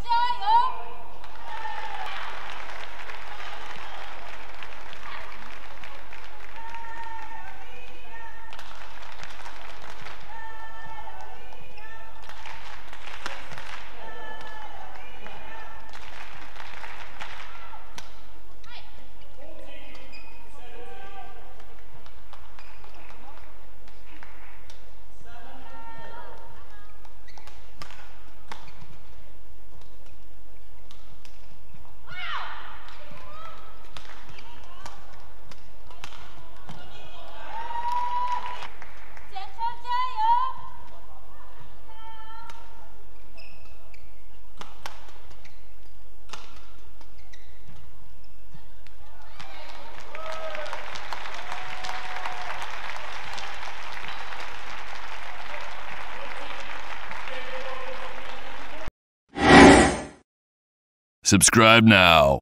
加油 Subscribe now.